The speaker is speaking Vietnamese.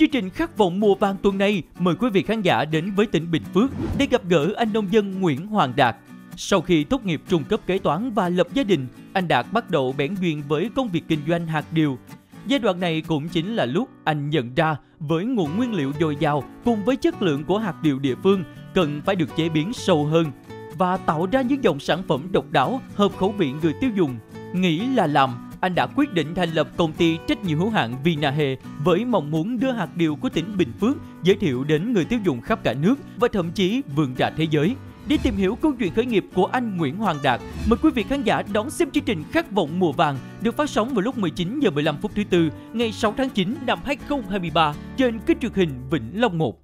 Chương trình Khát vọng mùa vàng tuần này mời quý vị khán giả đến với tỉnh Bình Phước để gặp gỡ anh nông dân Nguyễn Hoàng Đạt. Sau khi tốt nghiệp trung cấp kế toán và lập gia đình, anh Đạt bắt đầu bén duyên với công việc kinh doanh hạt điều. Giai đoạn này cũng chính là lúc anh nhận ra với nguồn nguyên liệu dồi dào cùng với chất lượng của hạt điều địa phương cần phải được chế biến sâu hơn và tạo ra những dòng sản phẩm độc đáo hợp khẩu vị người tiêu dùng. Nghĩ là làm, anh đã quyết định thành lập công ty trách nhiệm hữu hạn Vinahe với mong muốn đưa hạt điều của tỉnh Bình Phước giới thiệu đến người tiêu dùng khắp cả nước và thậm chí vươn ra thế giới. Để tìm hiểu câu chuyện khởi nghiệp của anh Nguyễn Hoàng Đạt, mời quý vị khán giả đón xem chương trình Khát vọng mùa vàng được phát sóng vào lúc 19 giờ 15 phút thứ tư ngày 6 tháng 9 năm 2023 trên kênh truyền hình Vĩnh Long 1.